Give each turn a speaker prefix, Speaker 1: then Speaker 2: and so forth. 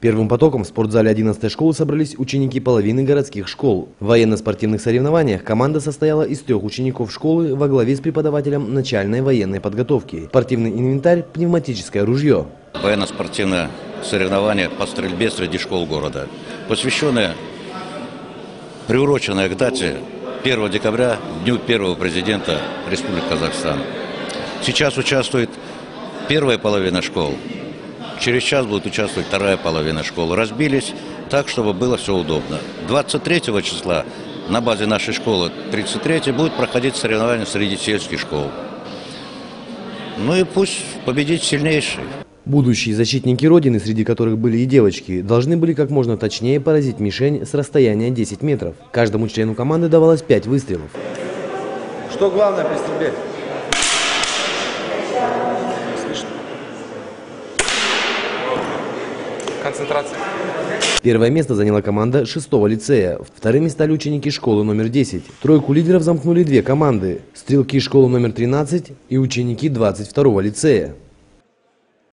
Speaker 1: Первым потоком в спортзале 11 школы собрались ученики половины городских школ. В военно-спортивных соревнованиях команда состояла из трех учеников школы во главе с преподавателем начальной военной подготовки. Спортивный инвентарь, пневматическое ружье.
Speaker 2: Военно-спортивное соревнование по стрельбе среди школ города, посвященное, приуроченное к дате 1 декабря, дню первого президента Республики Казахстан. Сейчас участвует первая половина школ, Через час будет участвовать вторая половина школы. Разбились так, чтобы было все удобно. 23 числа на базе нашей школы 33 будет проходить соревнования среди сельских школ. Ну и пусть победит сильнейший.
Speaker 1: Будущие защитники Родины, среди которых были и девочки, должны были как можно точнее поразить мишень с расстояния 10 метров. Каждому члену команды давалось 5 выстрелов.
Speaker 3: Что главное при стрельбе?
Speaker 4: Концентрация.
Speaker 1: Первое место заняла команда шестого лицея. Вторыми стали ученики школы номер 10. Тройку лидеров замкнули две команды. Стрелки школы номер 13 и ученики 22 лицея.